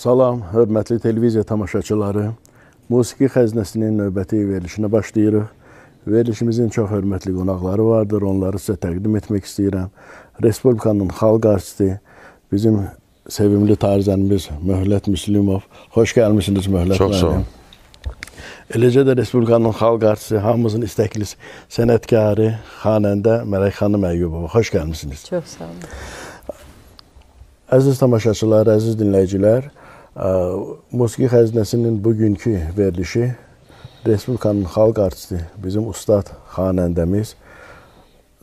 Salam, hörmətli televiziya tamaşaçıları. Musiqi xəzinəsinin növbəti verilişinə başlayırıq. Verilişimizin çox hörmətli qonaqları vardır. Onları sizə təqdim etmək istəyirəm. Respublikanın xalq artisti, bizim sevimli tarzənimiz Möhlət Müslümov. Xoş gəlmisiniz Möhlət Çox sağ olun. Eləcə də Respublikanın xalq artisti, hamımızın istəkli sənətkarı, xanəndə Mələk xanım Əyyubova. Xoş gəlmisiniz. Çox sağ olun. Əziz tamaşaçılar, əziz dinləyicilər, Musiqi Xəzinəsinin bugünkü verilişi Respublikanın xalq artisti, bizim ustad xanəndəmiz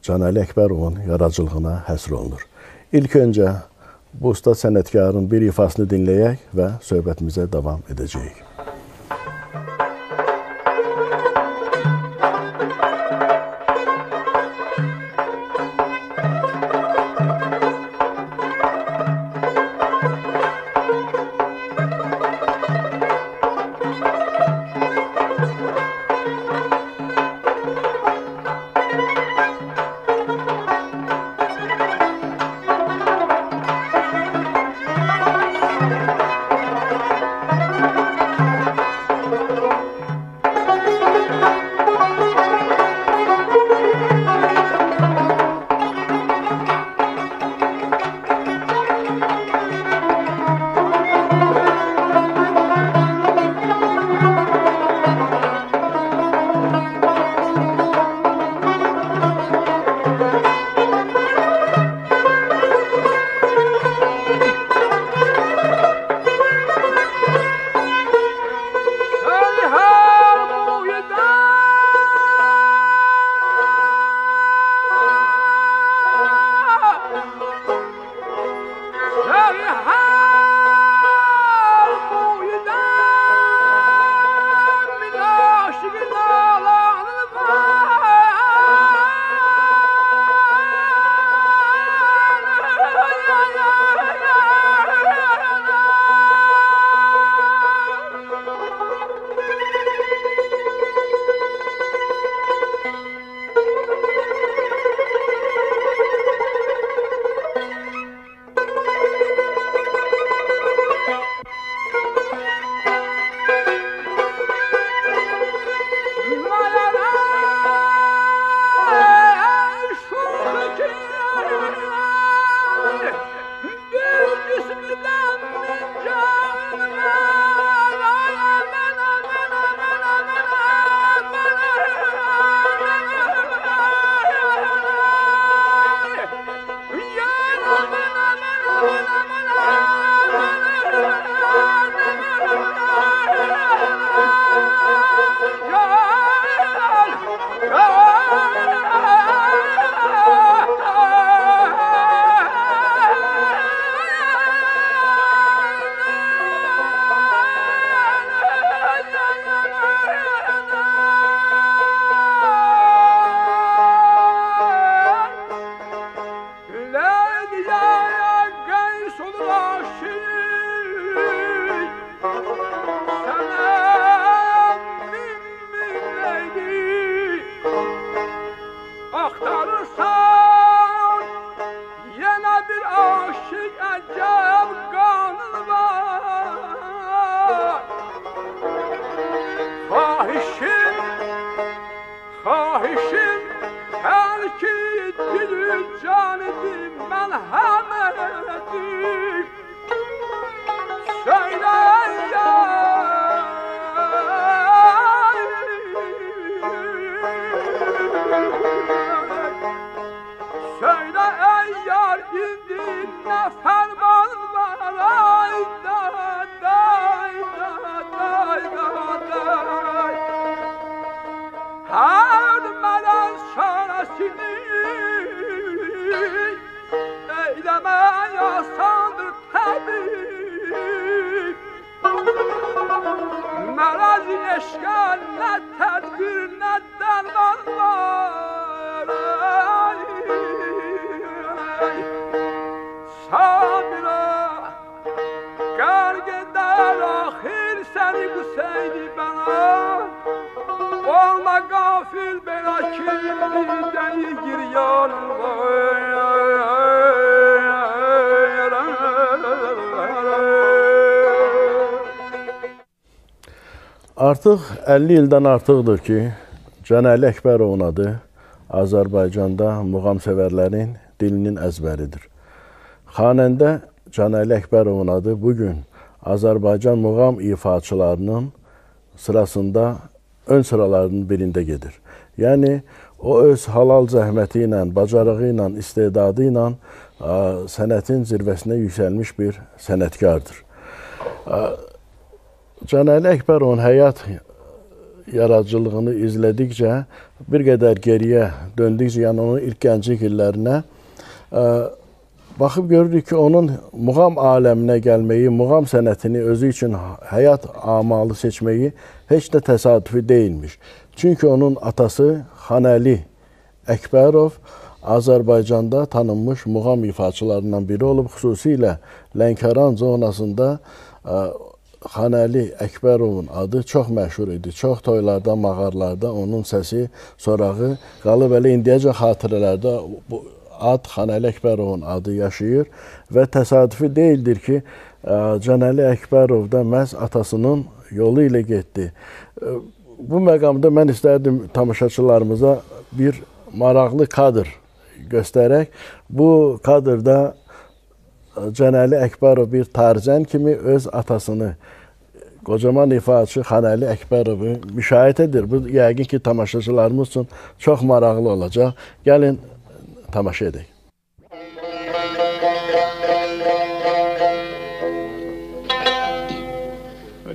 Canəli Əkbərovun yaradıcılığına həsr olunur. İlk öncə bu ustad sənətkarın bir ifasını dinləyək və söhbətimizə davam edəcəyik. Artıq 50 ildən artıqdır ki, Cənəli Əkbərovun adı Azərbaycanda muğamsevərlərin dilinin əzbəridir. Xanəndə Cənəli Əkbərovun adı bu gün Azərbaycan muğam ifaçılarının sırasında ön sıralarının birində gedir. Yəni o öz halal zəhməti ilə, bacarığı ilə, istedadı ilə sənətin zirvəsinə yüksəlmiş bir sənətkardır. Cənəli Əkbərovun həyat yaradıcılığını izlədikcə, bir qədər geriyə döndükcə, yəni onun ilk gənclik illərinə baxıb görürük ki, onun muğam aləminə gəlməyi, muğam sənətini özü üçün həyat amalı seçməyi heç də təsadüfi deyilmiş. Çünki onun atası Xanəli Əkbərov Azərbaycanda tanınmış muğam ifaçılarından biri olub, xüsusilə Lənkəran zonasında Xanəli Əkbərovun adı çox məşhur idi. Çox toylarda, mağarlarda onun səsi, sorağı qalıb elə indiyəcə xatirələrdə bu ad Xanəli Əkbərovun adı yaşayır və təsadüfi deyildir ki, Cənəli Əkbərov da məhz atasının yolu ilə getdi. Bu məqamda mən istərdim tamaşaçılarımıza bir maraqlı kadr göstərək. Bu kadrda Cənəli Əkbərov bir tarzən kimi öz atasını qocaman ifaçı Xanəli Əkbərovu müşahidə edir. Bu yəqin ki, tamaşaçılarımız üçün çox maraqlı olacaq. Gəlin tamaşa edək.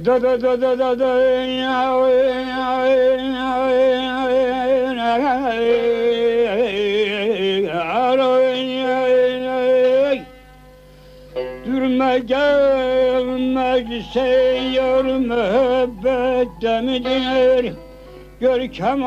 Da da da da da da Durma gelmek seyyar müebbet demidir görkem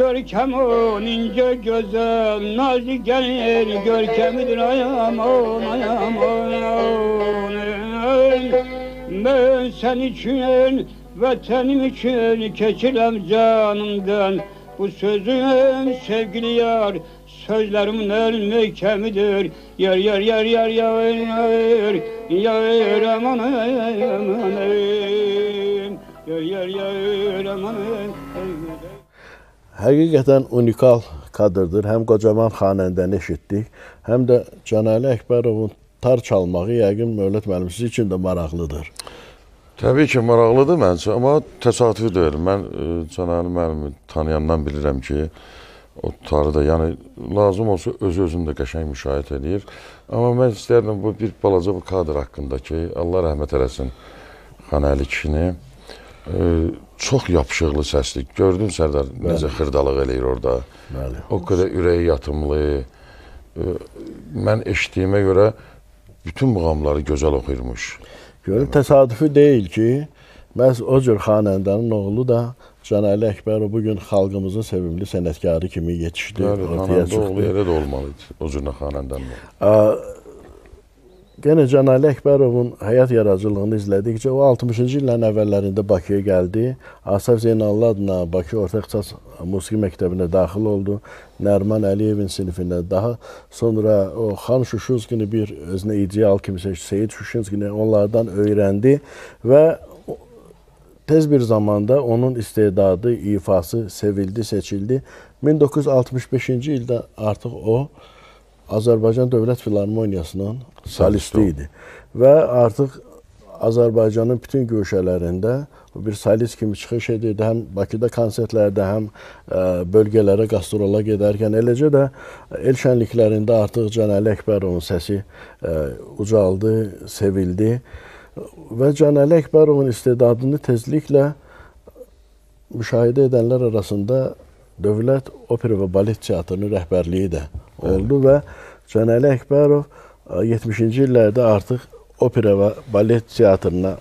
Görkem on ince güzel nazik gelir. Görkemidir ayam on ayam on Ben sen için vatanım için keçirem canımdan. Bu sözüm sevgili yar sözlerimin el kemidir Yer yer yer yer yer yer yer aman aman yer yer yer aman Həqiqətən unikal kadrdır. Həm qocaman xanəndəni eşitdik, həm də Cənali Əkbərovun tar çalmağı yəqin Mövlət müəllimsiz üçün də maraqlıdır. Təbii ki, maraqlıdır məncə, amma təsadüfi deyil. Mən e, Cənali müəllimi tanıyandan bilirəm ki, o tarı da, yəni lazım olsa öz-özünü də qəşəng müşahidə edir. Amma mən istərdim bu bir balaca bu kadr haqqında ki, Allah rəhmət eləsin Xanəli kişini. E, çox yapışıqlı səsli. Gördün Sərdar necə xırdalıq eləyir orada. Bəli. O qədər ürəyi yatımlı. Mən eşitdiyimə görə bütün muğamları gözəl oxuyurmuş. Görün təsadüfi deyil ki, məhz o cür xanəndənin oğlu da Canəli Əkbərov bu gün xalqımızın sevimli sənətkarı kimi yetişdi, Bəli, ortaya çıxdı. Oğlu elə də olmalıydı, o cür xanəndənin. Yenə Canəli Əkbərovun həyat yaradıcılığını izlədikcə o 60-cı illərin əvvəllərində Bakıya gəldi. Asaf Zeynallı adına Bakı Orta İxtisas Musiqi Məktəbinə daxil oldu. Nərman Əliyevin sinifində daha sonra o Xan Şuşunskini bir özünə ideal kimi seçdi. Seyid Şuşunskini onlardan öyrəndi və Tez bir zamanda onun istedadı, ifası sevildi, seçildi. 1965-ci ildə artıq o Azərbaycan Dövlət Filarmoniyasının solisti idi. Və artıq Azərbaycanın bütün güşələrində bir solist kimi çıxış edirdi. Həm Bakıda konsertlərdə, həm ə, bölgələrə qastrol'a gedərkən, eləcə də el şənliklərində artıq Cənəli Əkbərovun səsi ə, ucaldı, sevildi. Və Canəli Əkbərovun istedadını tezliklə müşahidə edənlər arasında Dövlət Opera və Balet Teatrının rəhbərliyi də oldu və Canəli Əkbərov 70-ci illərdə artıq opera və balet teatrına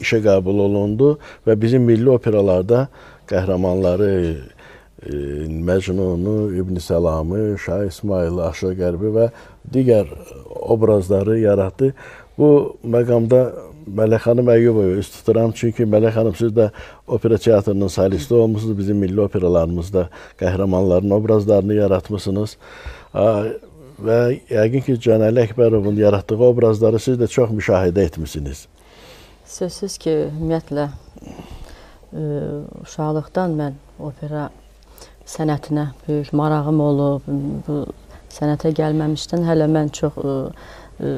işə qəbul olundu və bizim milli operalarda qəhrəmanları Məcnunu, İbn Səlamı, Şah İsmayılı, Aşıq Qərbi və digər obrazları yaratdı. Bu məqamda Mələk xanım Əyyubova üst tuturam. Çünki Mələk xanım siz də opera teatrının solisti olmusunuz. Bizim milli operalarımızda qəhrəmanların obrazlarını yaratmısınız. və yəqin ki, Canəli Əkbərovun yaratdığı obrazları siz də çox müşahidə etmisiniz. Sözsüz ki, ümumiyyətlə ə, uşaqlıqdan mən opera sənətinə böyük marağım olub. Bu sənətə gəlməmişdən hələ mən çox ə, ə,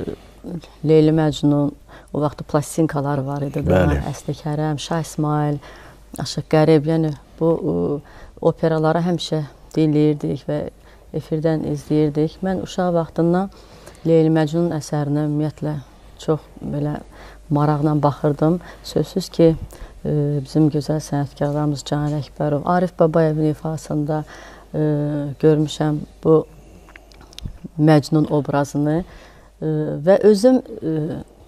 Leyli Məcnun, o vaxt plastinkalar var idi da. Əsli Kərəm, Şah İsmail, Aşıq Qərib, yəni bu operaları həmişə dinləyirdik və efirdən izləyirdik. Mən uşaq vaxtından Leyli Məcnun əsərinə ümumiyyətlə çox belə maraqla baxırdım. Sözsüz ki, ə, bizim gözəl sənətkarlarımız Canan Əkbərov, Arif Babayevin ifasında ə, görmüşəm bu Məcnun obrazını ə, və özüm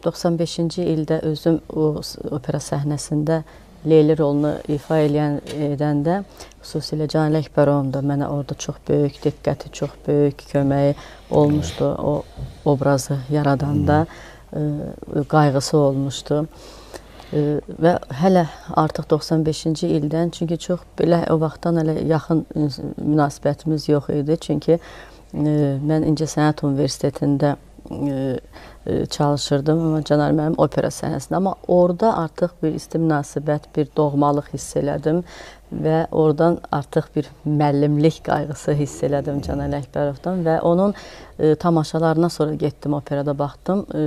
95-ci ildə özüm o opera səhnəsində Leyli rolunu ifa eləyən edəndə xüsusilə Canan Əkbərovun da mənə orada çox böyük diqqəti, çox böyük köməyi olmuşdu o obrazı yaradanda ə, qayğısı olmuşdu. Ə, Və hələ artıq 95-ci ildən çünki çox belə o vaxtdan hələ yaxın münasibətimiz yox idi. Çünki ə, mən İncəsənət Universitetində çalışırdım, amma Canar mənim opera səhnəsində. Amma orada artıq bir isti münasibət, bir doğmalıq hiss elədim və oradan artıq bir müəllimlik qayğısı hiss elədim Canan Əkbərovdan və onun ə, tamaşalarına sonra getdim operada baxdım. Ə,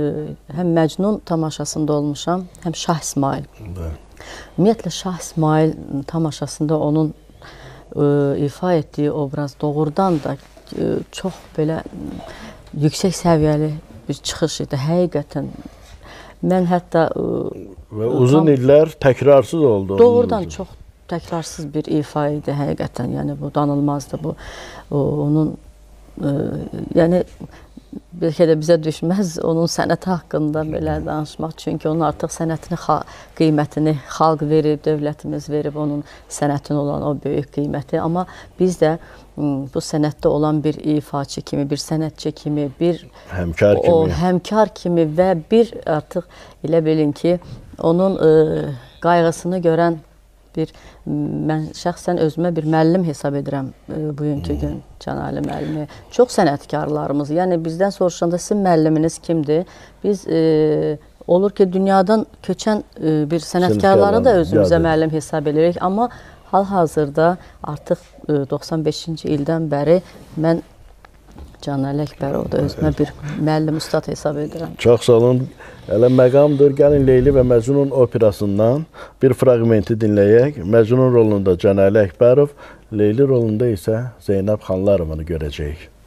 həm Məcnun tamaşasında olmuşam, həm Şah İsmail. Ümumiyyətlə Şah İsmail tamaşasında onun ə, ifa etdiyi obraz doğrudan da ə, çox belə ə, yüksək səviyyəli bir çıxış idi. Həqiqətən mən hətta ə, Və uzun Tam- illər təkrarsız oldu. Doğrudan ucu. çox təkrarsız bir ifa idi həqiqətən. Yəni bu danılmazdı bu. O, onun ə, yəni bəlkə də bizə düşməz onun sənəti haqqında belə danışmaq. Çünki onun artıq sənətini, xa- qiymətini xalq verib, dövlətimiz verib onun sənətinə olan o böyük qiyməti. Amma biz də m, bu sənətdə olan bir ifaçı kimi, bir sənətçi kimi, bir həmkar kimi. o həmkar kimi və bir artıq elə bilin ki, onun ə, qayğısını görən bir mən şəxsən özümə bir müəllim hesab edirəm ə, bugünkü gün Canali müəllimi. Çox sənətkarlarımız, yəni bizdən soruşanda sizin müəlliminiz kimdir? Biz ə, olur ki, dünyadan köçən ə, bir sənətkarları da özümüzə müəllim hesab edirik, amma hal-hazırda artıq ə, 95-ci ildən bəri mən Canəli Əkbərovda özümə bir müəllim ustad hesab edirəm. Çox sağ olun. Elə məqamdır. Gəlin Leyli və Məcnun operasından bir fraqmenti dinləyək. Məcnun rolunda Canəli Əkbərov, Leyli rolunda isə Zeynəb Xanlarovanı görəcəyik.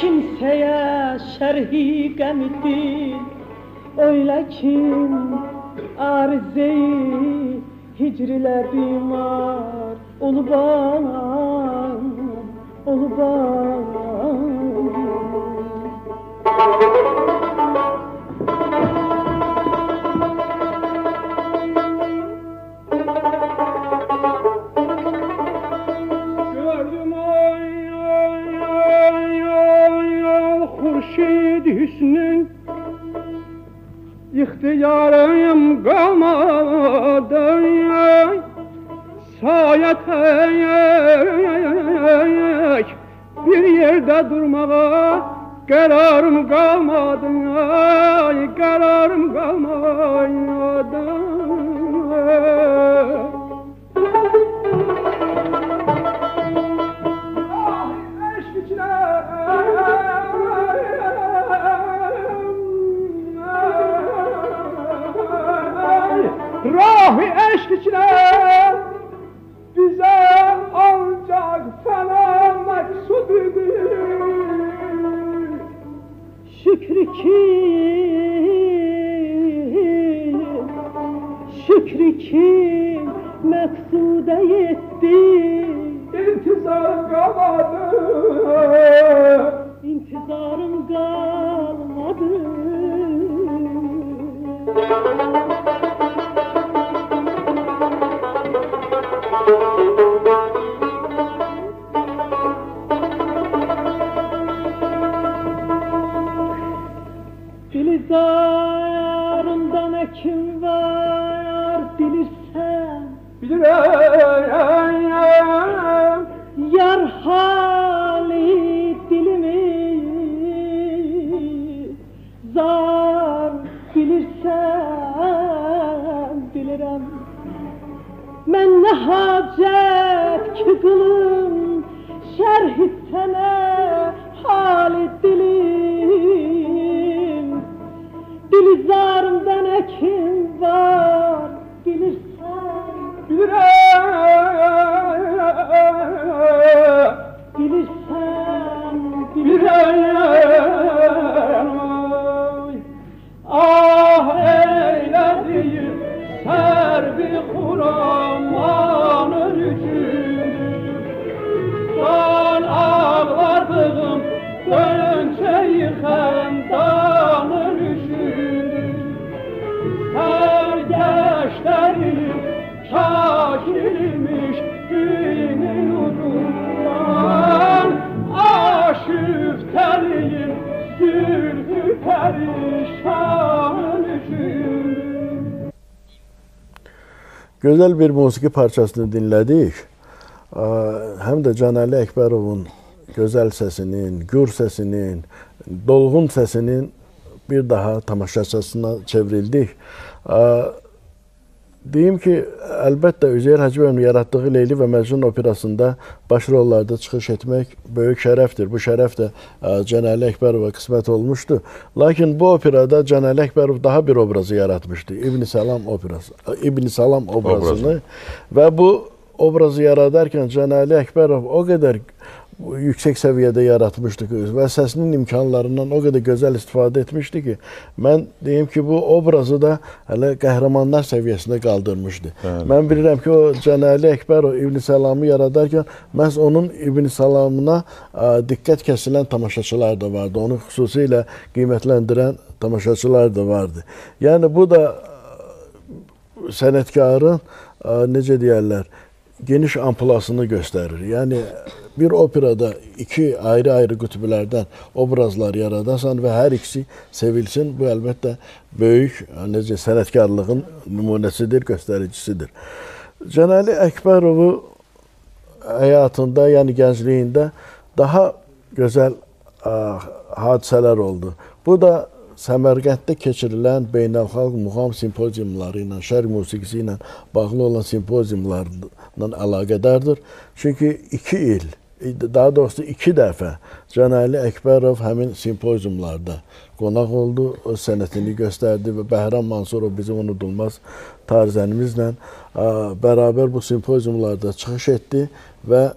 kimseye şerhi gemidir. Öyle kim arzeyi hicrile bimar Olu bana, olu bana Gözəl bir musiqi parçasını dinlədik. Həm də Canəli Əkbərovun gözəl səsinin, gür səsinin, dolğun səsinin bir daha tamaşaçısına çevrildik. Deyim ki, əlbəttə Üzeyir Hacıyevin yaratdığı Leyli və Məcnun operasında baş rollarda çıxış etmək böyük şərəfdir. Bu şərəf də Cənəli Əkbərova qismət olmuşdu. Lakin bu operada Cənəli Əkbərov daha bir obrazı yaratmışdı. İbn Salam operası, İbn Salam obrazını və bu obrazı yaradarkən Cənəli Əkbərov o qədər yüksək səviyyədə yaratmışdı ki, və səsinin imkanlarından o qədər gözəl istifadə etmişdi ki, mən deyim ki, bu obrazı da hələ qəhrəmanlar səviyyəsində qaldırmışdı. Bəli. Mən bilirəm ki, o Cənəli Əkbərov İbn Salamı yaradarkən məhz onun İbn Salamına ə, diqqət kəsilən tamaşaçılar da vardı. Onu xüsusilə qiymətləndirən tamaşaçılar da vardı. Yəni bu da sənətkarın necə deyərlər, geniş ampulasını göstərir. Yəni bir operada iki ayrı-ayrı qütblərdən obrazlar yaradasan və hər ikisi sevilsin, bu əlbəttə böyük necə sənətkarlığın nümunəsidir, göstəricisidir. Cənəli Əkbərovu həyatında, yəni gəncliyində daha gözəl ə, hadisələr oldu. Bu da Səmərqənddə keçirilən beynəlxalq muğam simpoziumları ilə, şərq musiqisi ilə bağlı olan simpoziumlarla əlaqədardır. Çünki iki il daha doğrusu iki dəfə Canəli Əkbərov həmin simpoziumlarda qonaq oldu, o sənətini göstərdi və Bəhram Mansurov bizim unudulmaz tarzənimizlə bərabər bu simpoziumlarda çıxış etdi və ə,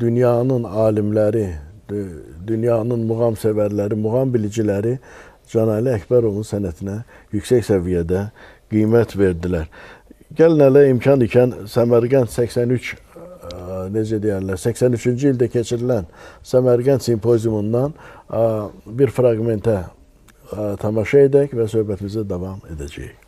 dünyanın alimləri, dü- dünyanın muğam sevərləri, muğam biliciləri Canəli Əkbərovun sənətinə yüksək səviyyədə qiymət verdilər. Gəlin hələ imkan ikən Səmərqənd 83 ə, necə deyərlər, 83-cü ildə keçirilən Səmərqənd simpoziumundan bir fraqmentə tamaşa edək və söhbətimizə davam edəcəyik.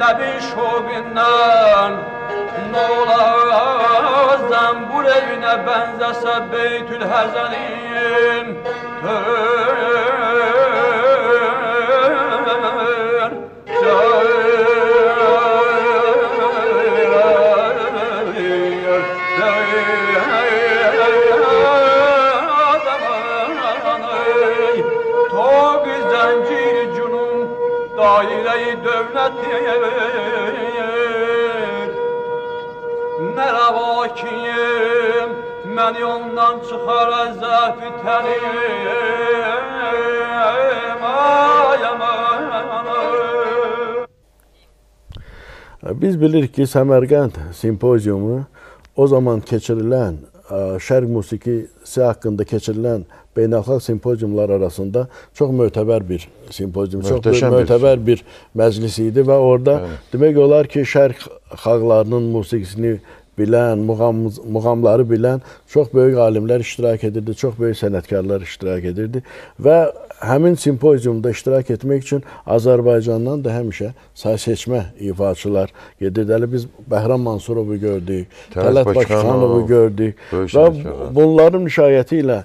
لب شوقundan Ne olazdan bu revine benzese Beytül Hezenim Tövbe Biz bilirik ki, Səmərqənd simpoziumu o zaman keçirilən ə, şərq musiqisi haqqında keçirilən beynəlxalq simpoziumlar arasında çox mötəbər bir simpozium, çox Möhtəşəm bir mötəbər bir məclis idi və orada Bəli. demək olar ki, şərq xalqlarının musiqisini bilən, muğam, muğamları bilən çox böyük alimlər iştirak edirdi, çox böyük sənətkarlar iştirak edirdi və həmin simpoziumda iştirak etmək üçün Azərbaycandan da həmişə say seçmə ifaçılar gedirdi. Hələ biz Bəhram Mansurovu gördük, Tələt Bakıxanov, Bakıxanovu gördük və bunların müşayiəti ilə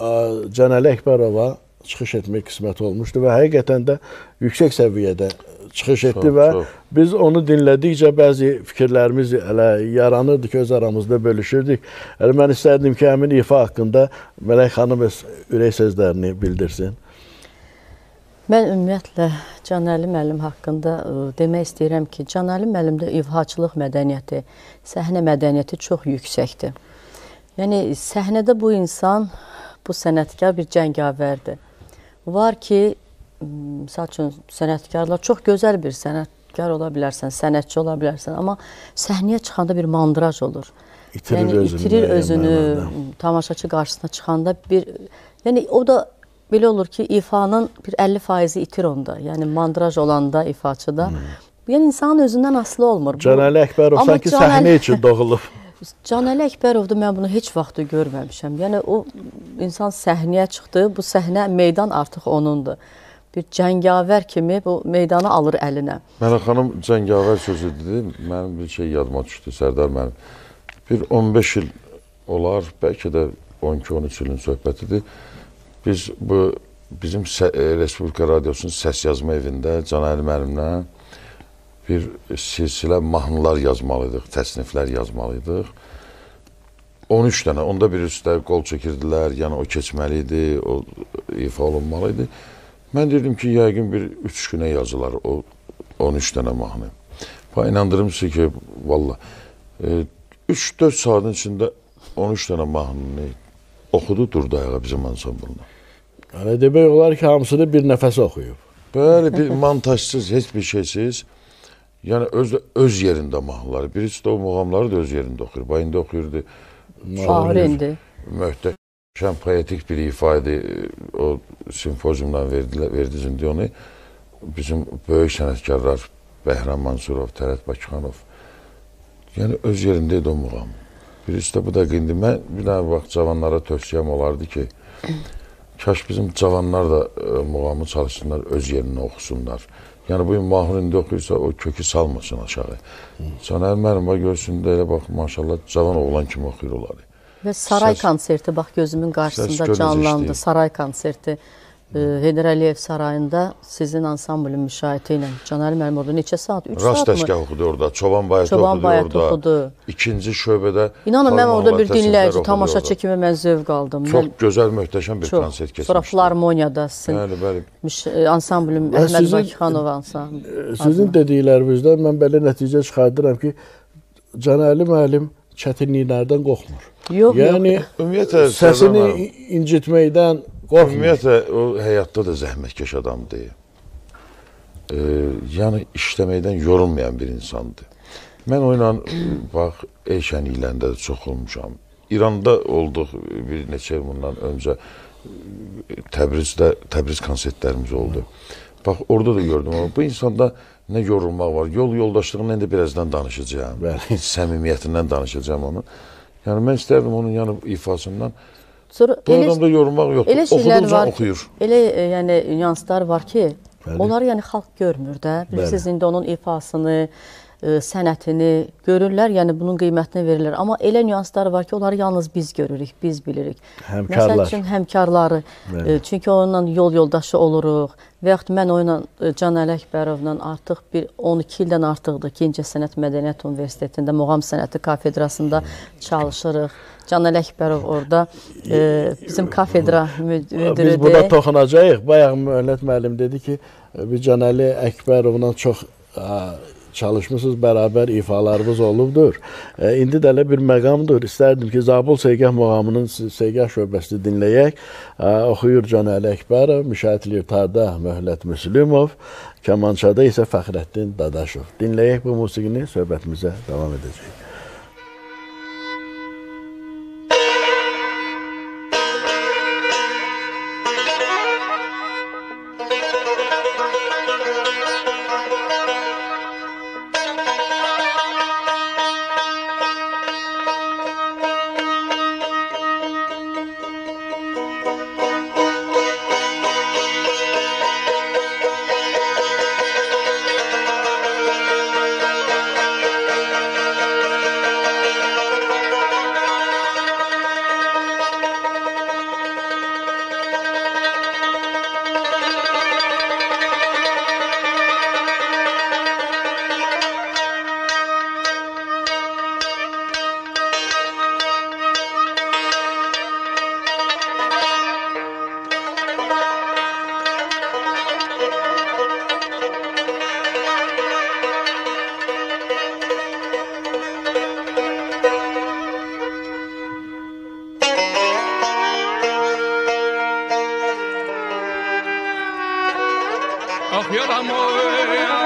Cənəli Əkbərova çıxış etmək qismət olmuşdu və həqiqətən də yüksək səviyyədə çıxış etdi Çox, və çox. biz onu dinlədikcə bəzi fikirlərimiz elə yaranırdı ki, öz aramızda bölüşürdük. Elə mən istərdim ki, həmin ifa haqqında Mələk xanım öz ürək sözlərini bildirsin. Mən ümumiyyətlə Canəli müəllim haqqında ə, demək istəyirəm ki, Canəli müəllimdə ivhaçılıq mədəniyyəti, səhnə mədəniyyəti çox yüksəkdir. Yəni səhnədə bu insan, bu sənətkar bir cəngavərdir. Var ki, misal üçün sənətkarlar çox gözəl bir sənətkar ola bilərsən, sənətçi ola bilərsən, amma səhnəyə çıxanda bir mandraj olur. İtirir yəni özünü itirir özünü, mənada. tamaşaçı qarşısına çıxanda bir yəni o da belə olur ki, ifanın bir 50% itir onda. Yəni mandraj olanda ifaçıda. Yəni insanın özündən asılı olmur. Bu- Cənəli Əkbərov Amma sanki Canəli- səhnə üçün doğulub. Canəli Əkbərovda mən bunu heç vaxt görməmişəm. Yəni o insan səhnəyə çıxdı, bu səhnə meydan artıq onundur. Bir cəngavər kimi bu meydanı alır əlinə. Mələk xanım cəngavər sözü dedi. Mənim bir şey yadıma düşdü Sərdar mənim. Bir 15 il olar, bəlkə də 12-13 ilin söhbətidir. Biz bu bizim e, Respublika Radiosunun səs yazma evində Canəli müəllimlə bir silsilə mahnılar yazmalıydıq, təsniflər yazmalıydıq. 13 dənə, onda bir üstə qol çəkirdilər, yəni o keçməli idi, o ifa olunmalı idi. Mən dedim ki, yəqin bir 3 günə yazılar o 13 dənə mahnı. Və inandırım sizə ki, valla e, 3-4 saatin içində 13 dənə mahnını oxudu, durdu ayağa bizim ansamblına. Yəni demək olar ki, hamısını bir nəfəs oxuyub. Böyle bir montajsız, heç bir şeysiz. Yəni öz öz yerində mahnıları. Birisi də o muğamları da öz yerində oxuyur. Bayında oxuyurdu. Ağır indi. Möhtəşəm poetik bir ifa idi. O simpoziumdan verdilər, verdi indi onu. Bizim böyük sənətkarlar Bəhram Mansurov, Tərət Bakıxanov. Yəni öz yerində idi o muğam. Birisi də bu da indi mən bir dənə vaxt cavanlara tövsiyəm olardı ki, kaş bizim cavanlar da e, muğamı çalışsınlar, öz yerinə oxusunlar. Yəni bu gün Mahmud indi oxuyursa o kökü salmasın aşağı. Caner müəllim var görsün də elə bax maşallah cavan oğlan kimi oxuyur onları. Və saray Səs- konserti bax gözümün qarşısında canlandı. Saray konserti e, Heydər Əliyev sarayında sizin ansamblın müşayiəti ilə Canəli müəllim orada neçə saat? 3 Rast saat mı? dəstgah oxudu orada, Çoban Bayatı Çoban oxudu Bayatı orada. oxudu. İkinci şöbədə İnanın mən orada bir dinləyici, tamaşaçı kimi mən zövq aldım. Çox Mən gözəl, möhtəşəm bir çox. konsert keçmişdi. Sonra filarmoniyada sizin Bəli, bəli. e, Və Əhməd sizin- Bakıxanov ansamblı. Sizin dediklərinizdən mən belə nəticə çıxardıram ki, Cənəli müəllim çətinliklərdən qorxmur. Yox, yəni yox. Ümumiyyətlə səsini incitməkdən qorxmur. Ümumiyyətlə o həyatda da zəhmətkeş adamdır. Ee, yəni işləməkdən yorulmayan bir insandır. Mən o ilə bax el şənliklərində də çox olmuşam. İranda olduq bir neçə il bundan öncə Təbrizdə Təbriz konsertlərimiz oldu. Bax orada da gördüm amma bu insanda nə yorulmaq var. Yol yoldaşlığından da birazdan danışacağam. Bəli. Səmimiyyətindən danışacağam onun. Yəni mən istərdim onun yəni ifasından Sonra bu elə, yorulmaq yoxdur. elə şeylər Oxuduqca var ki, oxuyur. elə e, yəni nüanslar var ki, Bəli. onları yəni xalq görmür də. Bilirsiniz indi onun ifasını, sənətini görürlər, yəni bunun qiymətinə verirlər. Amma elə nüanslar var ki, onları yalnız biz görürük, biz bilirik. Həmkarlar. Məsəl üçün həmkarları, Bəli. e, çünki onunla yol yoldaşı oluruq və yaxud mən onunla e, Can Əli Əkbərovla artıq bir 12 ildən artıqdır ki, İncə Sənət Mədəniyyət Universitetində muğam sənəti kafedrasında çalışırıq. Can Əli Əkbərov orada e, bizim kafedra mü- müdürüdür. Biz burada toxunacağıq. Bayaq müəllət müəllim dedi ki, biz Cənəli Əkbərovla çox ə, çalışmısınız, bərabər ifalarımız olubdur. E, indi də elə bir məqamdır. İstərdim ki, Zabul Seygah muğamının Seygah şöbəsini dinləyək. E, oxuyur Cənəli Əkbərov, müşahiət litarda Möhlət Müslümov, kamançada isə Fəxrəddin Dadaşov. Dinləyək bu musiqini, söhbətimizə davam edəcəyik. amor.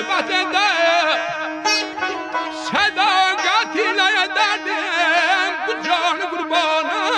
sohbetinde Sedakat ile derdim bu canı kurbanı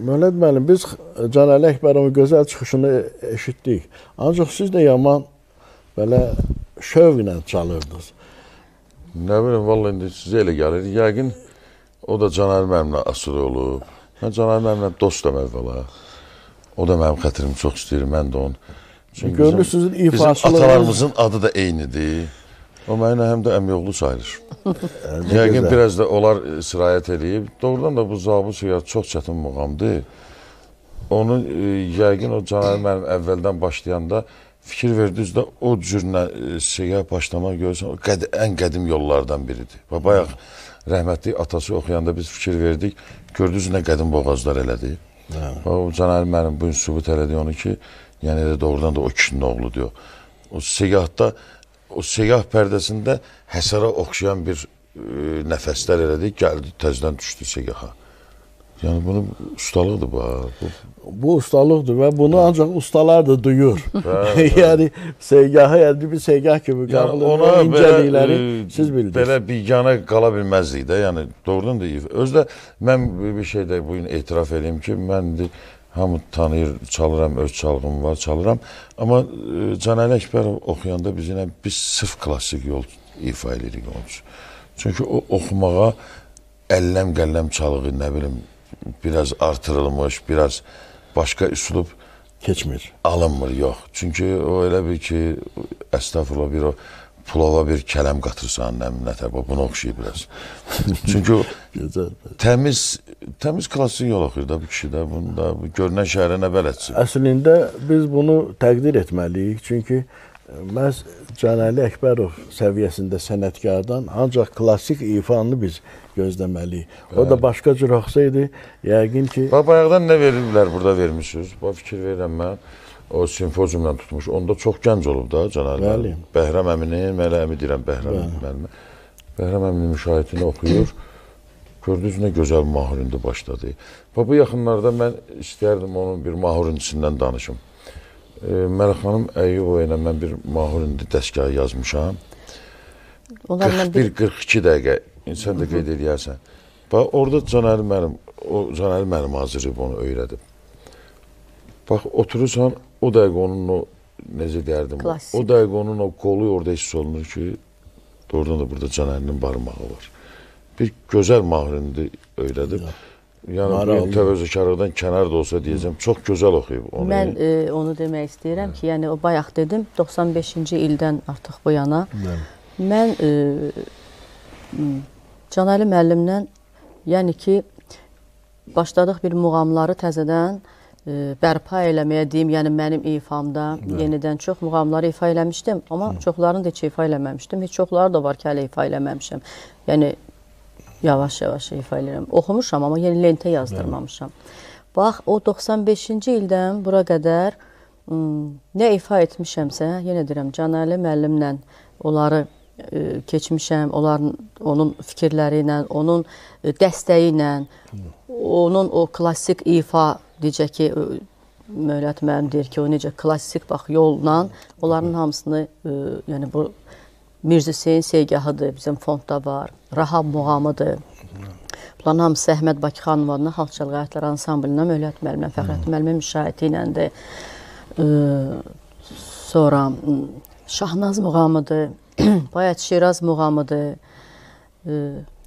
Mövləd müəllim, biz Əli Əkbərovun gözəl çıxışını eşitdik. Ancaq siz də yaman belə şöv ilə çalırdınız. Nə bilim, vallahi indi sizə elə gəlir. Yəqin o da Canar mənimlə asılı olub. Mən Canar mənimlə dostum əvvəla. O da mənim xətrimi çox istəyir, mən də onun. Çünki Görürsünüz, bizim, bizim ifaçılığınız- atalarımızın adı da eynidir. O mənimlə həm də əmioğlu sayılır. Yəqin biraz da onlar e, sirayət eləyib. Doğrudan da bu Zabı Siyar çox çətin muğamdır. Onu e, yəqin o Canar mənim əvvəldən başlayanda fikir verdiniz də o cürlə e, sigar başlamaq görürsən, qəd ən qədim yollardan biridir. Və bayaq rəhmətli atası oxuyanda biz fikir verdik, gördünüz nə qədim boğazlar elədi. Və o Canar mənim bu gün sübut elədi onu ki, yəni elə doğrudan da o kişinin oğludur o. O segahda o segah pərdəsində həsara oxşayan bir e, nəfəslər elədi, gəldi təzədən düşdü segaha. Yəni bunu ustalıqdır bu. bu ustalıqdır və bunu ancaq ustalar da duyur. yəni segahı yəni bir segah kimi Yəni qəbul ona ona incəlikləri belə, e, siz bildiniz. Belə biganə qala bilməzdik də. Yəni doğrudan da özdə mən bir şey də bu gün etiraf edeyim ki, mən indi hamı tanıyır, çalıram, öz çalğım var, çalıram. Amma e, Canəli Əkbərov oxuyanda biz yenə biz sırf klassik yol ifa edirik onun üçün. Çünki o oxumağa əlləm qəlləm çalığı, nə bilim, biraz artırılmış, biraz başqa üslub keçmir. alınmır, yox. Çünki o elə bir ki, əstəğfurullah bir o pulova bir kələm qatırsan, nə nətər, bu buna oxşayır biraz. Çünki o təmiz təmiz klassik yol oxuyur da bu kişi də, bunu da bu görünən şəhərə nə bələdçi. Əslində biz bunu təqdir etməliyik. Çünki məhz Canəli Əkbərov səviyyəsində sənətkardan ancaq klassik ifanı biz gözləməliyik. O da başqa cür oxsaydı, yəqin ki Bax bayaqdan nə veriblər burada vermisiniz? Bax fikir verirəm mən. O simpoziumdan tutmuş. Onda çox gənc olub da Canan Bəli. Bəhrəm əminin, Mələ əmi deyirəm Bəhrəm müəllimə. Bəhrəm əminin müşahiətini oxuyur. Gördünüz nə gözəl mahurindi başladı. Və bu yaxınlarda mən istərdim onun bir mahurindisindən danışım. E, Mələk xanım Əyyubova ilə mən bir mahurindi dəstgahı yazmışam. Onlarla bir 41-42 dəqiqə insan da qeyd edərsən. Bax orada Canəli müəllim, o Canəli müəllim hazırlayıb onu öyrədib. Bax oturursan o dəqiqə onun o necə deyərdim, Klassik. o dəqiqə onun o qolu orada hiss olunur ki, doğrudan da burada Canəlinin barmağı var. Bir gözəl mahrindi öyrədib. Yəni Maraqlı. bir təvəzzükarlıqdan kənar da olsa deyəcəm, çox gözəl oxuyub onu. Mən e, onu demək istəyirəm ki, yəni o bayaq dedim 95-ci ildən artıq bu yana mən e, Canəli müəllimlə yəni ki başladıq bir muğamları təzədən e, bərpa eləməyə deyim, yəni mənim ifamda yenidən çox muğamları ifa eləmişdim, amma çoxlarını da heç ifa eləməmişdim. Heç çoxları da var ki, hələ ifa eləməmişəm. Yəni yavaş-yavaş ifa edirəm. Oxumuşam, amma yəni lentə yazdırmamışam. Bax, o 95-ci ildən bura qədər nə ifa etmişəmsə, yenə deyirəm, Canəli müəllimlə onları keçmişəm, onların onun fikirləri ilə, onun e, dəstəyi ilə, onun o klassik ifa necə ki Möhlət müəllim deyir ki, o necə klassik bax yolla onların hamısını e, yəni bu Mirzə Hüseyn Seygahıdır, bizim fondda var. Rahab muğamıdır. Bunların hamısı Əhməd Bakıxanovun Xalqçılıq Həyatları ansamblinə, Möhlət müəllimə, Fəxrəddin müəllimin müşahiəti iləndir. E, sonra m, Şahnaz muğamıdır, Bayat Şiraz muğamıdır.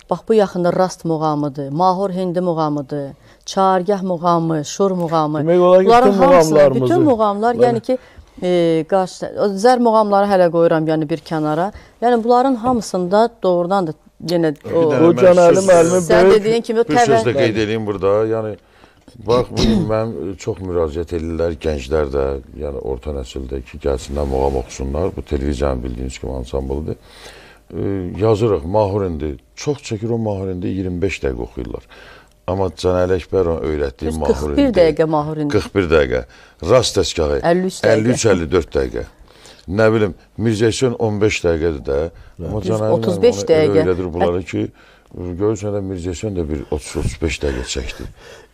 Bax bu yaxında Rast muğamıdır, Mahur Hindi muğamıdır, Çargah muğamı, Şur muğamı. Demək olar ki, Bunların bütün muğamlarımızı- bütün muğamlar, yəni ki, e, qarşı zər muğamları hələ qoyuram, yəni bir kənara. Yəni bunların hamısında doğrudan da yenə o O mən Canəli söz- müəllimin sən böyük dediyin kimi o Bir söz də təvə qeyd edeyim burada. Yəni bax mən çox müraciət edirlər gənclər də, yəni orta nəsildə ki, gəlsinlər muğam oxusunlar. Bu televiziyanın bildiyiniz kimi ansamblıdır. E, yazırıq mahurindi. Çox çəkir o mahurindi 25 dəqiqə oxuyurlar. Amma Canəli Əkbərovun öyrətdiyi mahurindi 41 dəqiqə mahur indi. 41 dəqiqə. Rast dəstgahı 53 dəqiqə. 53-54 dəqiqə. Nə bilim, Mirzə Hüseyn 15 dəqiqədir də. Amma Canəli 35 onu elə dəqiqə. Öylədir bunları ki, görürsən də Mirzə Hüseyn də bir 30-35 dəqiqə çəkdi.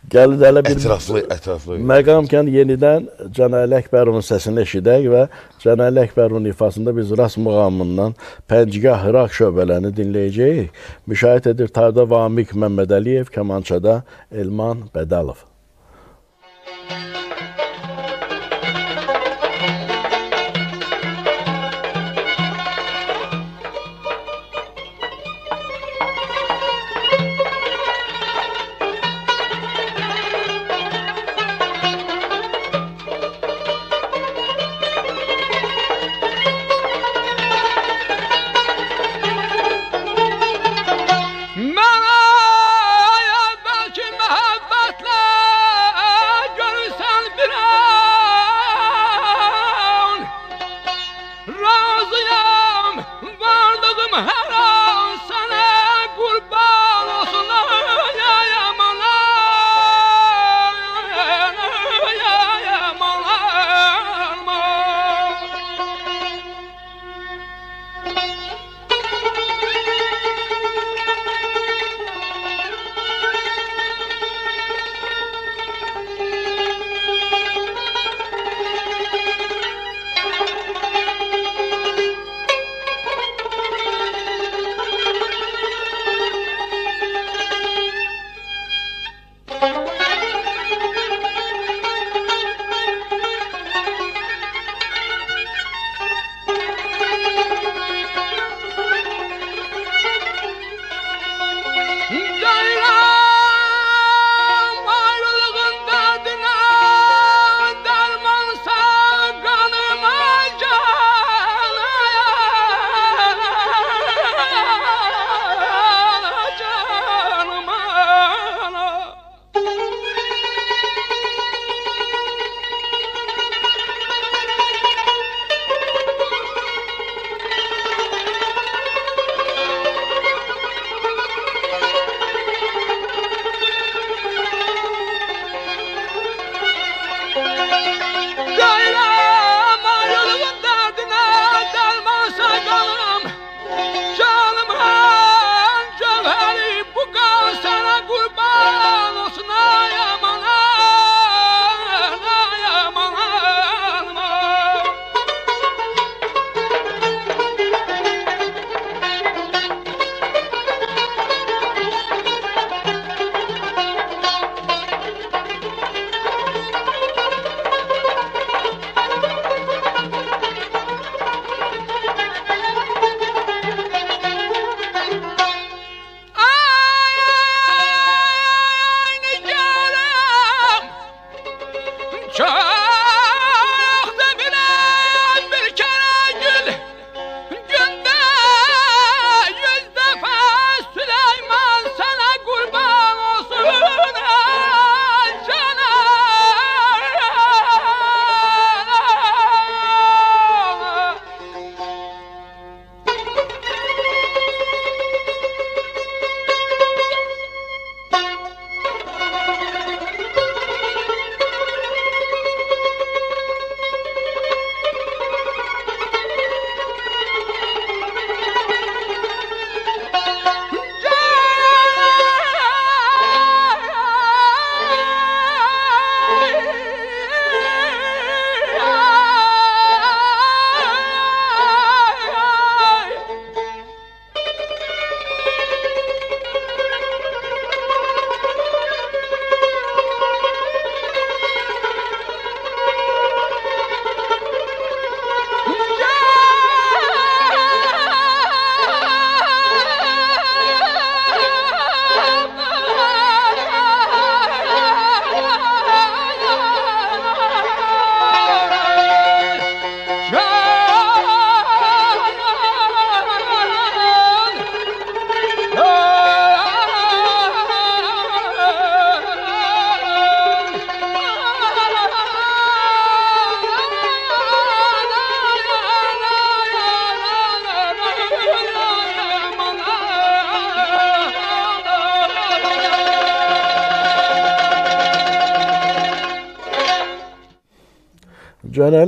Gəlir hələ bir Ətraflı, ətraflı. məqamkən yenidən Canəli Əkbərovun səsini eşidək və Canəli Əkbərovun ifasında biz rast muğamından Pəncigah Hiraq şöbələrini dinləyəcəyik. Müşahidə edir Tarda Vamik Məmmədəliyev, kamançada Elman Bədəlov.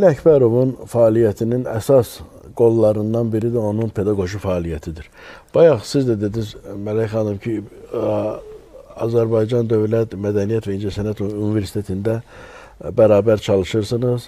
Cənəli Əkbərovun fəaliyyətinin əsas qollarından biri də onun pedaqoji fəaliyyətidir. Bayaq siz də dediniz Mələk xanım ki, Azərbaycan Dövlət Mədəniyyət və İncəsənət Universitetində bərabər çalışırsınız.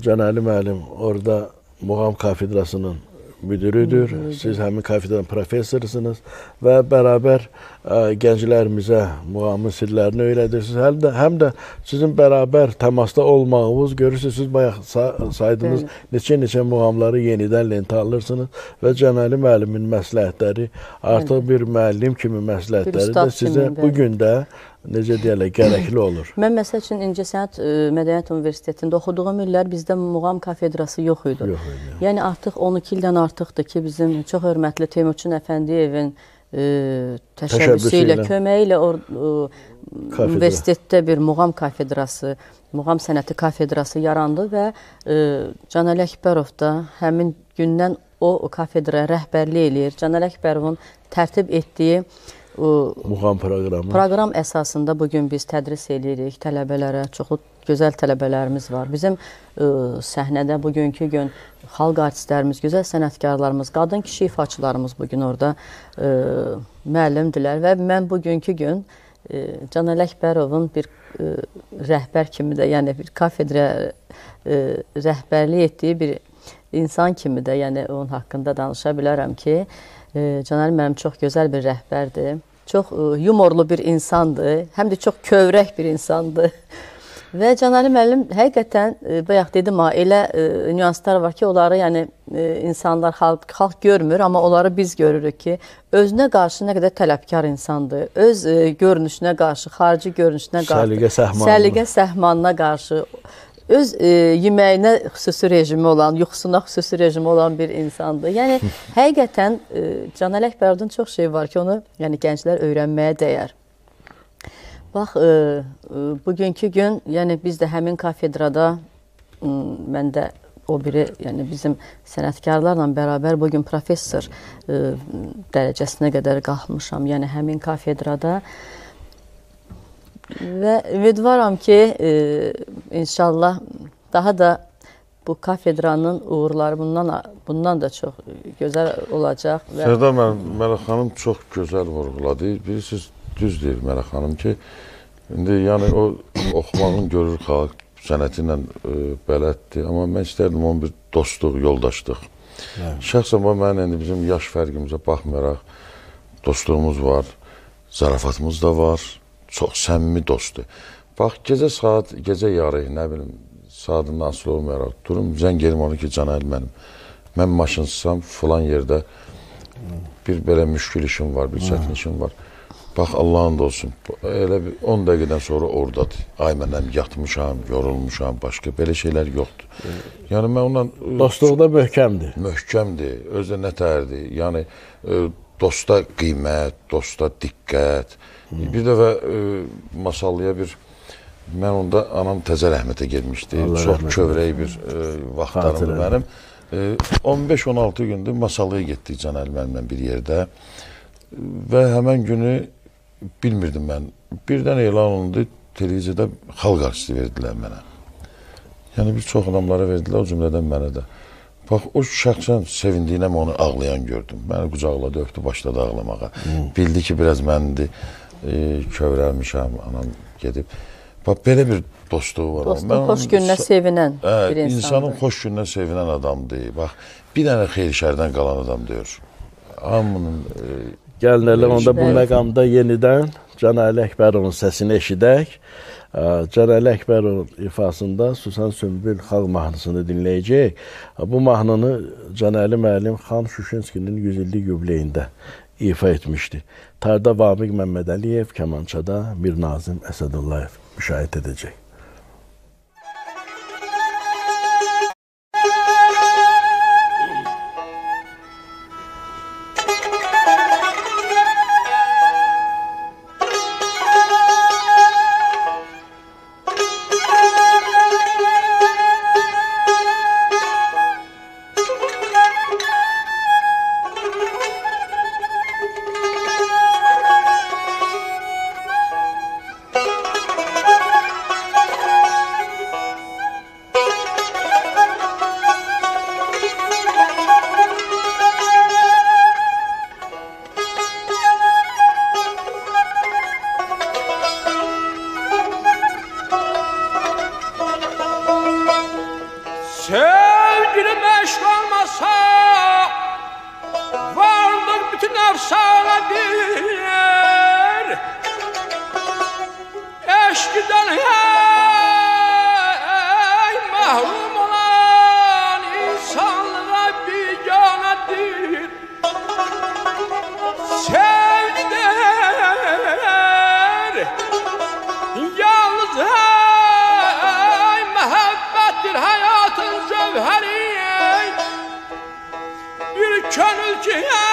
Cənəli müəllim orada muğam kafedrasının müdürüdür. Siz həmin kafedranın professorusunuz və bərabər ə, gənclərimizə muğamın sirlərini öyrədirsiniz. Həm də həm də sizin bərabər təmasda olmağınız görürsüz siz bayaq sa saydığınız neçə-neçə muğamları yenidən lentə alırsınız və Cənəli müəllimin məsləhətləri artıq bir müəllim kimi məsləhətləri də sizə bu gün də necə deyirlər, gərəkli olur. Mən məsəl üçün İncəsənət ə, Mədəniyyət Universitetində oxuduğum illər bizdə muğam kafedrası yox idi. Yox idi. Yəni artıq 12 ildən artıqdır ki, bizim çox hörmətli Teymurçin Əfəndiyevin təşəbbüsü ilə, köməyi ilə or, ə, universitetdə bir muğam kafedrası, muğam sənəti kafedrası yarandı və ə, Can Əli Əkbərov da həmin gündən o kafedraya rəhbərlik eləyir. Can Əli Əkbərovun tərtib etdiyi o Muğam proqramı. Proqram əsasında bu gün biz tədris eləyirik tələbələrə. Çoxlu gözəl tələbələrimiz var. Bizim ə, səhnədə bugünkü gün xalq artistlərimiz, gözəl sənətkarlarımız, qadın kişi ifaçılarımız bu gün orada ə, müəllimdilər və mən bugünkü gün ə, Can Əli Əkbərovun bir ə, rəhbər kimi də, yəni bir kafedra ə, rəhbərlik etdiyi bir insan kimi də, yəni onun haqqında danışa bilərəm ki, ə, Can Əli mənim çox gözəl bir rəhbərdir. Çox yumorlu bir insandır, həm də çox kövrək bir insandır. Və Canəli müəllim həqiqətən e, bayaq dedim ha, elə e, nüanslar var ki, onları yəni e, insanlar xalq xalq görmür, amma onları biz görürük ki, özünə qarşı nə qədər tələbkar insandır. Öz e, görünüşünə qarşı, xarici görünüşünə qarşı, Səliqə səhmanına. səliqə səhmanına qarşı öz e, yeməyinə xüsusi rejimi olan, yuxusuna xüsusi rejimi olan bir insandır. Yəni həqiqətən e, Canəl Əkbərovdan çox şey var ki, onu yəni gənclər öyrənməyə dəyər. Bax, e, e, bugünkü gün, yəni biz də həmin kafedrada mən də o biri, yəni bizim sənətkarlarla bərabər bu gün professor e, dərəcəsinə qədər qalxmışam. Yəni həmin kafedrada və ümidvaram ki, e, inşallah daha da bu kafedranın uğurları bundan bundan da çox gözəl olacaq və Sərdar müəllim, Mələk xanım çox gözəl vurğuladı. Bilirsiniz, düz deyir Mələk xanım ki, indi yəni o oxumağın görür xalq sənəti ilə e, bələddir, amma mən istərdim onun bir dostluq, yoldaşlıq. Şəxsən bu mənim indi bizim yaş fərqimizə baxmayaraq dostluğumuz var, zarafatımız da var, çox səmimi dostdur. Bax gecə saat, gecə yarı, nə bilim, saatından asılı olmayaraq durum zəng edim onu ki, Canəl mənim. Mən maşınsızam filan yerdə bir belə müşkül işim var, bir çətin işim var. Bax Allahın da olsun. Elə bir 10 dəqiqədən sonra ordadır. Ay mənəm yatmışam, yorulmuşam, başqa belə şeylər yoxdur. Yəni mən ondan e, Dostluqda möhkəmdir. möhkəmdir, özü də nətərdir. Yəni e, dosta qiymət, dosta diqqət. Bir dəfə e, masallıya bir mən onda anam təzə rəhmətə getmişdi. Allah Çox kövrək bir vaxtlarımdır Xatirə. mənim. E, 15-16 gündür masallıya getdik Can Əli müəllimlə bir yerdə. Və həmən günü bilmirdim mən. Birdən elan olundu, televiziyada xalq artisti verdilər mənə. Yəni bir çox adamlara verdilər, o cümlədən mənə də. Bax o şəxsən sevindiyinə onu ağlayan gördüm. Məni qucaqladı, öpdü, başladı ağlamağa. Bildi ki, biraz məndir, e, kövrəlmişəm, anam gedib. Bax belə bir dostluğu var. dostun Mən xoş onun gününə sevinən Hə, bir insandır. insanın xoş gününə sevinən adamdır. Bax, bir dənə xeyir şərdən qalan adam deyir. Hamının e, Gəlin elə onda bu məqamda yenidən Can Əli Əkbərovun səsini eşidək. Əli Əkbərovun ifasında Susan Sümbül xalq mahnısını dinləyəcəyik. Bu mahnını Can Əli müəllim Xan Şuşinskinin 100 illik yubileyində ifa etmişdi. Tarda Vamiq Məmmədəliyev, kamançada Mir Nazim Əsədullayev müşahidə edəcək. watching.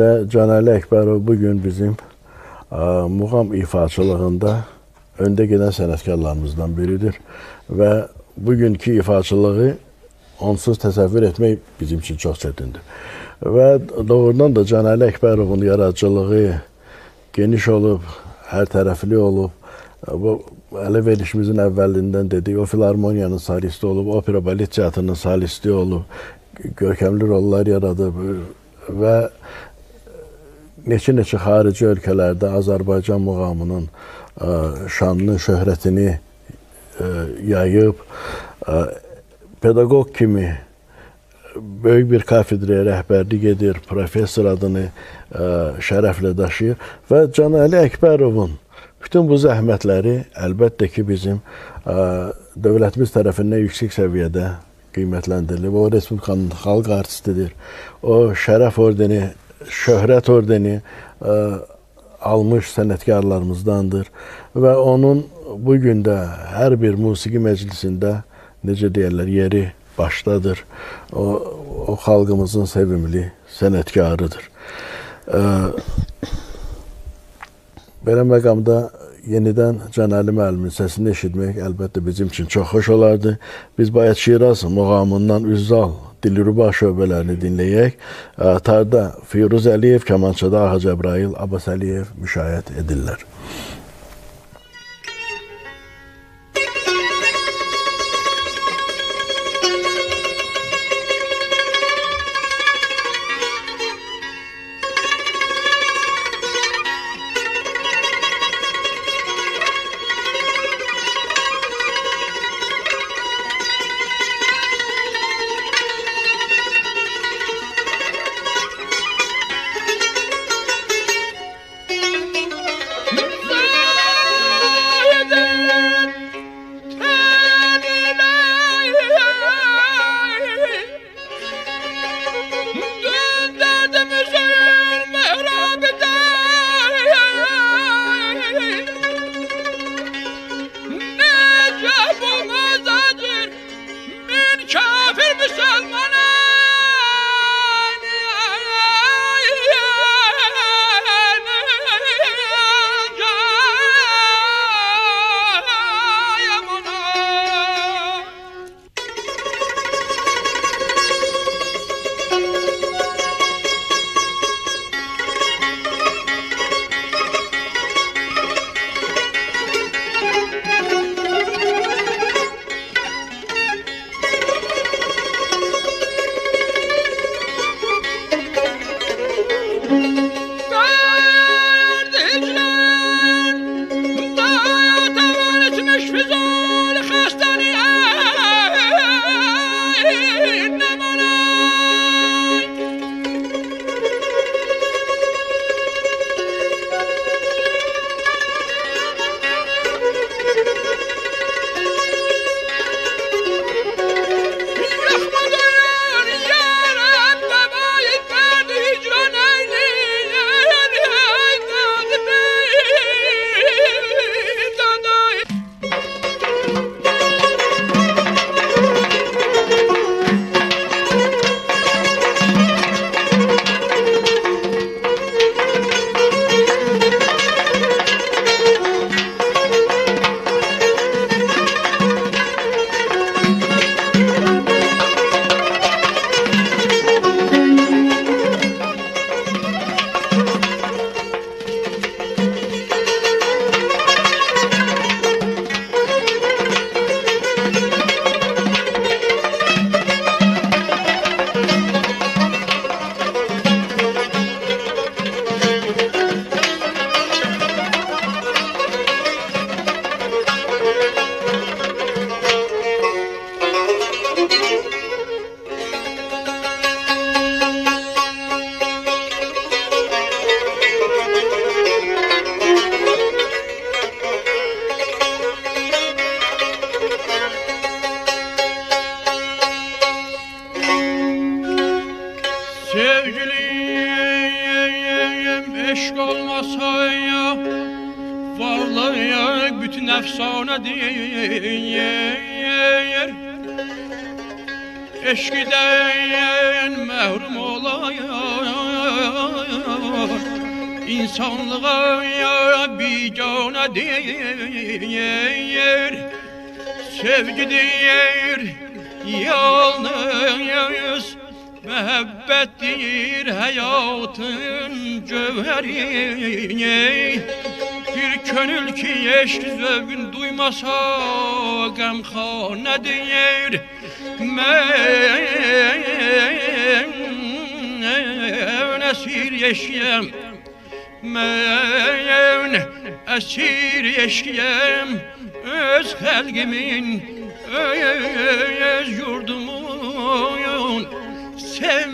Də Canəli Əkbərov bu gün bizim ə, muğam ifaçılığında öndə gedən sənətkarlarımızdan biridir və bugünkü ifaçılığı onsuz təsəvvür etmək bizim üçün çox çətindir. Və doğrudan da Canəli Əkbərovun yaradıcılığı geniş olub, hər tərəfli olub. Bu ələ verişimizin əvvəlindən dedik, o filarmoniyanın solisti olub, opera balet teatrının solisti olub, görkəmli rollar yaradıb və neçə-neçə xarici ölkələrdə Azərbaycan muğamının ə, şanını, şöhrətini ə, yayıb, ə, pedaqoq kimi böyük bir kafedraya rəhbərlik edir, professor adını ə, şərəflə daşıyır və Canəli Əkbərovun bütün bu zəhmətləri əlbəttə ki, bizim ə, dövlətimiz tərəfindən yüksək səviyyədə qiymətləndirilib. O Respublikanın xalq artistidir. O şərəf ordeni, şöhrət ordeni ə, almış sənətkarlarımızdandır və onun bu gün də hər bir musiqi məclisində necə deyirlər, yeri başdadır. O, o xalqımızın sevimli sənətkarıdır. Ə, belə məqamda yenidən Canəli müəllimin səsini eşitmək əlbəttə bizim üçün çox xoş olardı. Biz bayaq Şiraz muğamından Üzzal Dilruba şöbələrini dinləyək. Tarda Firuz Əliyev, kamançada Ağa Cəbrayıl, Abbas Əliyev müşayiət edirlər.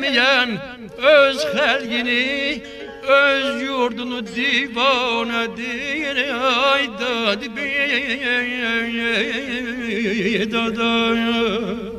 bilmeyen öz xəlqini öz yurdunu divana diyene ayda dibe dada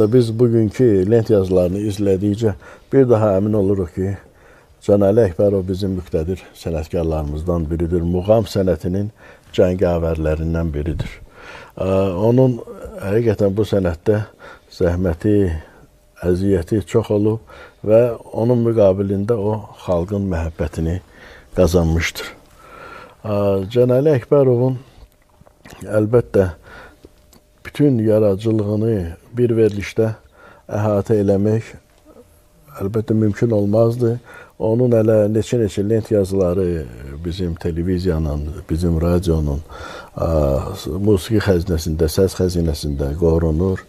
da biz bugünkü lent yazılarını izlədikcə bir daha əmin oluruq ki, Can Əli Əkbərov bizim müqtədir sənətkarlarımızdan biridir. Muğam sənətinin cəngavərlərindən biridir. Onun həqiqətən bu sənətdə zəhməti, əziyyəti çox olub və onun müqabilində o xalqın məhəbbətini qazanmışdır. Cənəli Əkbərovun əlbəttə bütün yaradıcılığını bir verilişdə əhatə eləmək əlbəttə mümkün olmazdı. Onun hələ neçə-neçə lent yazıları bizim televiziyanın, bizim radionun musiqi xəzinəsində, səs xəzinəsində qorunur.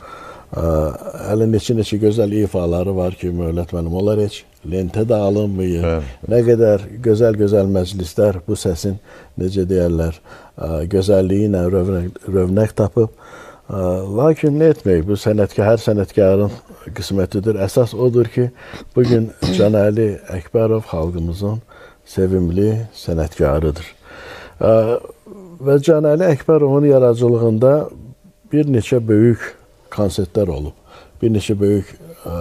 Hələ neçə-neçə gözəl ifaları var ki, Möhlət müəllim, onlar heç lentə də alınmayıb. Bəli. Nə qədər gözəl-gözəl məclislər bu səsin necə deyərlər, ə, gözəlliyi ilə rövnək, rövnək tapıb. Lakin nə etmək, bu sənətkar, hər sənətkarın qismətidir. Əsas odur ki, bu gün Canəli Əkbərov xalqımızın sevimli sənətkarıdır. Və Canəli Əkbərovun yaradıcılığında bir neçə böyük konsertlər olub. Bir neçə böyük ə,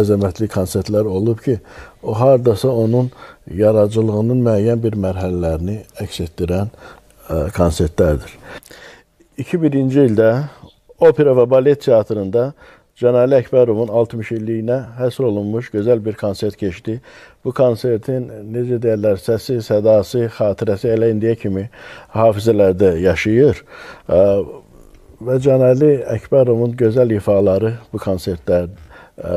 əzəmətli konsertlər olub ki, o hardasa onun yaradıcılığının müəyyən bir mərhələlərini əks etdirən ə, konsertlərdir. 2001-ci ildə opera və balet teatrında Cənali Əkbərovun 60 illiyinə həsr olunmuş gözəl bir konsert keçdi. Bu konsertin necə deyirlər, səsi, sədası, xatirəsi elə indiyə kimi hafizələrdə yaşayır. Və Cənali Əkbərovun gözəl ifaları bu konsertdə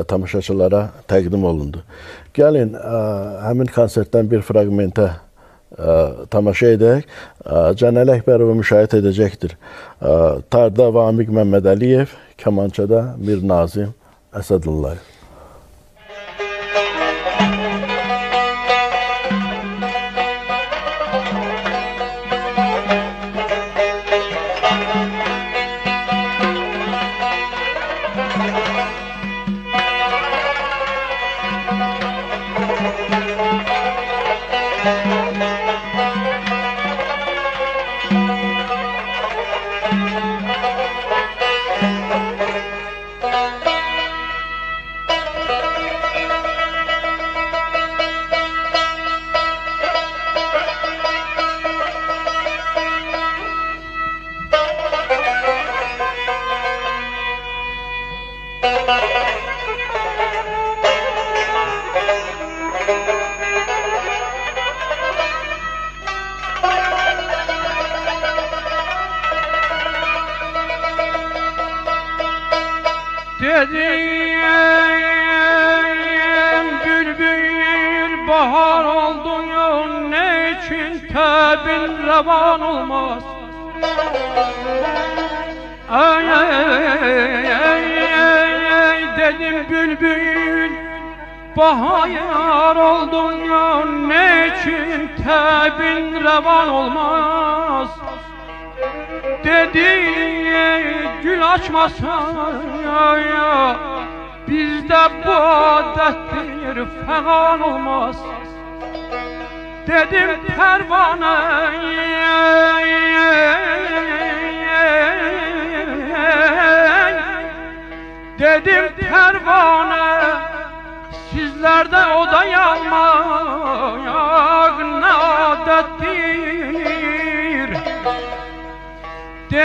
tamaşaçılara təqdim olundu. Gəlin həmin konsertdən bir fraqmentə ə, tamaşa edək. Cənəl Əkbərovu müşahidə edəcəkdir. Ə, Tarda Vamiq Məmmədəliyev, kamançada Mir Nazim Əsədullayev.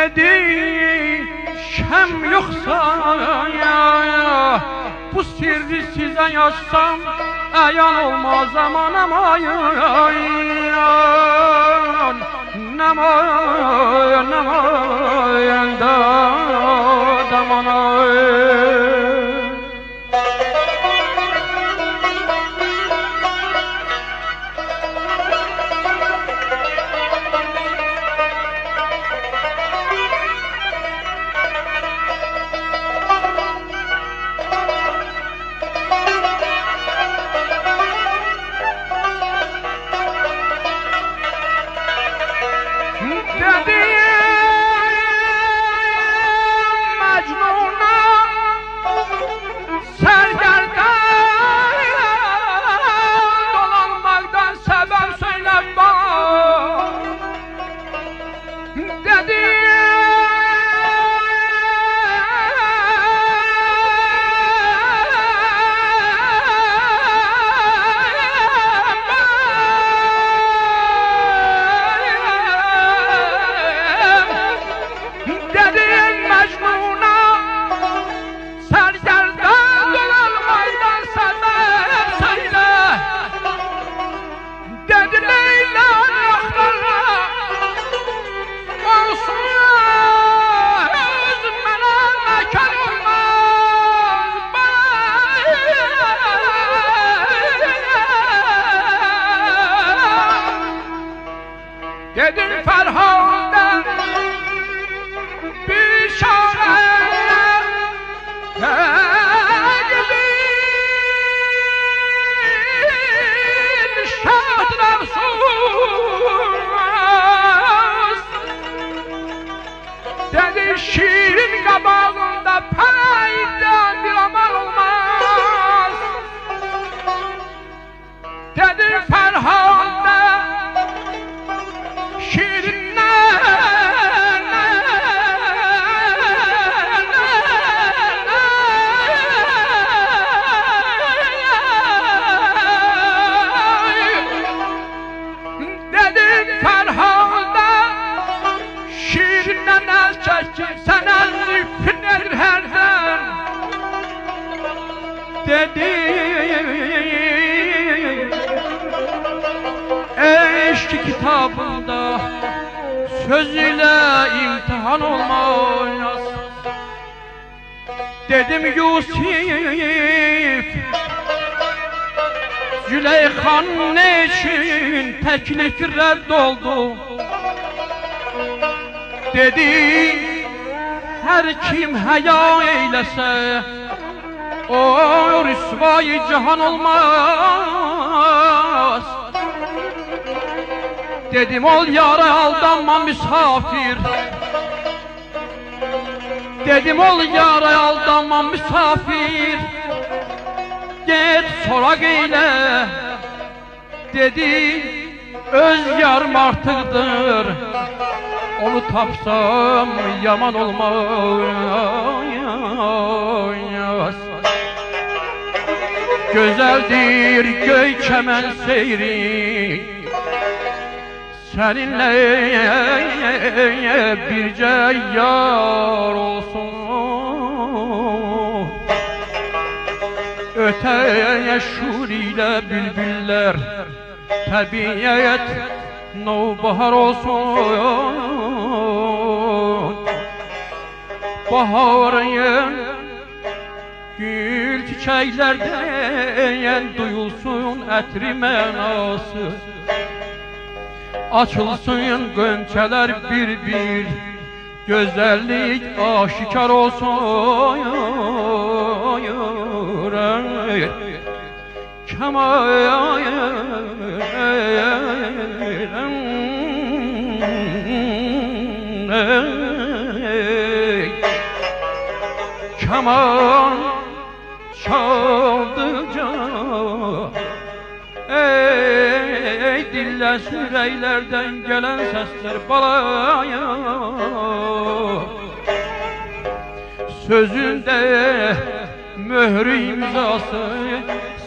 Dedi şem yoksa ya, Bu sirri size yazsam Eyan olmaz aman aman aman Neman neman da Şiirinden el çekip sana lüfner herden Dedim Eşki kitabında söz ile imtihan olmaz. Dedim Yusuf Züleyhan ne için teklif reddoldu Dedi her kim həya eyləsə O rüsvayı cahan olmaz. Dedim ol yara aldanma misafir. Dedim ol yara aldanma misafir. Get sorak eyle. Dedi öz yarım artıqdır Onu tapsam yaman olmaz. Güzeldir göy çemen seyri. Seninle birce yar olsun. Öteye şur ile bülbüller Tabiat Navbahar olsun Baharın Gül çiçeklerden Duyulsun etri menası Açılsın gönçeler bir bir Gözellik aşikar olsun. Ey Keman çaldıca Ey dille süreylerden gelen sesler balaya Sözünde mührü imzası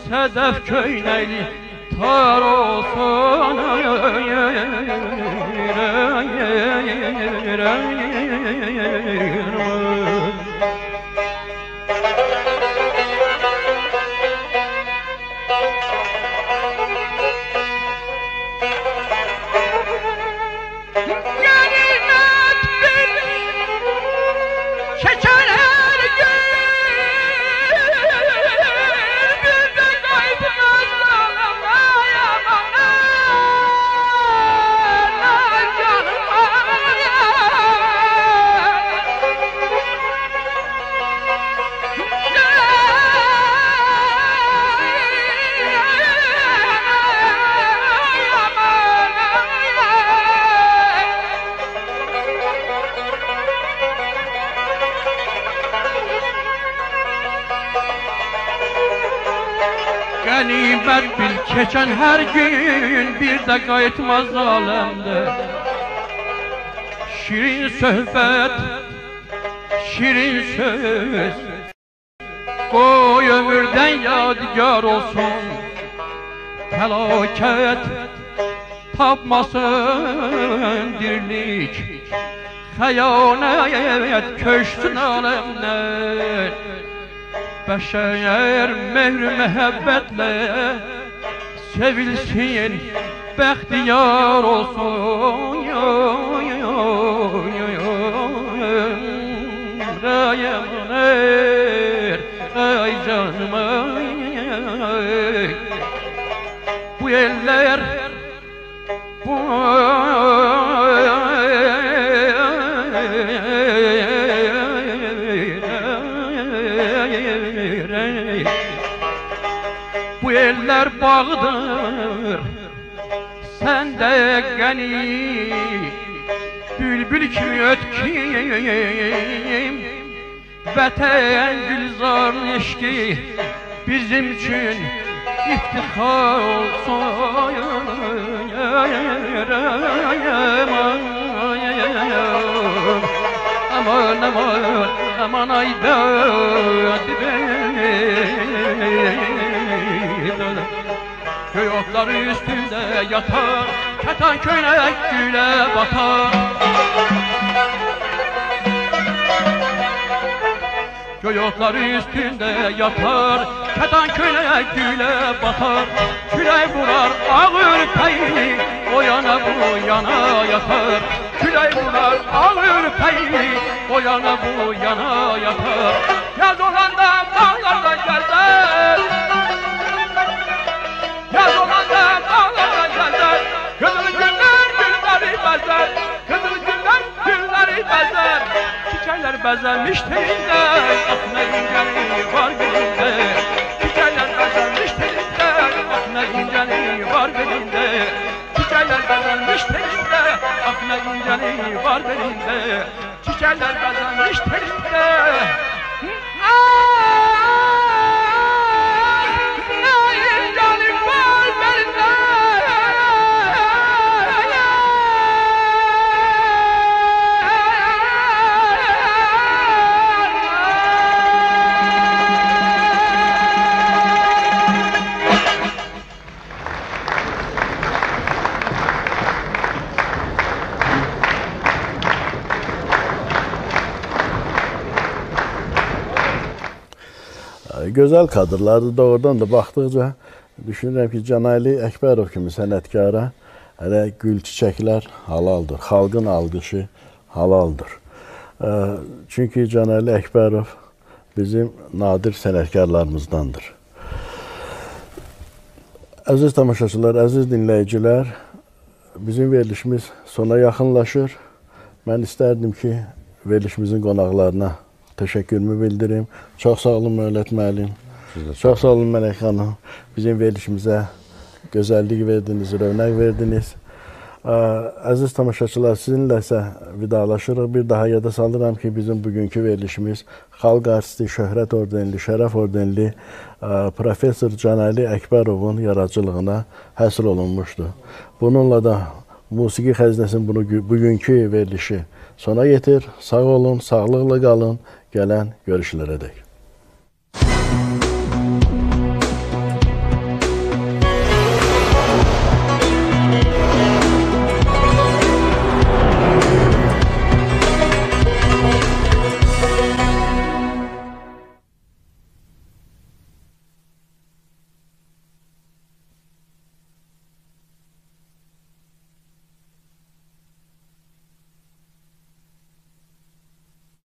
Sədəf köynəkli tar olsun Ganimet bil keçen her gün bir de kayıtmaz alemde. Şirin söhbet, şirin söz. Koy ömürden yadigar olsun. Felaket tapmasın dirlik. Xəyanət köşsün aləmlər Bəşər mehr məhəbbətlə Sevilsin, bəxtiyar olsun yo, Rayamır, ay canım Bu eller bu. Bu eller bağdır devgeni Bülbül kim ötkim? Vətən gülzar eşki bizim üçün iftihar olsun Aman aman aman ay dövdü beni. Köy otları üstünde yatar Katan köylek güle batar. Köy otları üstünde yatar Katan köylek güle batar. Küley vurar ağır peyni derler kazanmıştır da Gözəl kadrlardır. Doğrudan da baxdıqca düşünürəm ki, Canaylı Əkbərov kimi sənətkara hələ gül çiçəklər halaldır. Xalqın alqışı halaldır. Çünki Canaylı Əkbərov bizim nadir sənətkarlarımızdandır. Əziz tamaşaçılar, əziz dinləyicilər, bizim verilişimiz sona yaxınlaşır. Mən istərdim ki, verilişimizin qonaqlarına təşəkkürümü bildirim. Çox sağ olun Məllət müəllim. Çox sağ olun Mələk xanım. Bizim verilişimizə gözəllik verdiniz, rövnək verdiniz. Əziz tamaşaçılar, sizinlə isə vidalaşırıq. Bir daha yada salıram ki, bizim bugünkü verilişimiz xalq artisti, şöhrət ordenli, şərəf ordenli ə, professor Canəli Əkbərovun yaradıcılığına həsr olunmuşdur. Bununla da Musiqi xəzinəsinin bunu bugünkü verilişi sona yetir. Sağ olun, sağlıqla qalın. gelen görüşlere dek.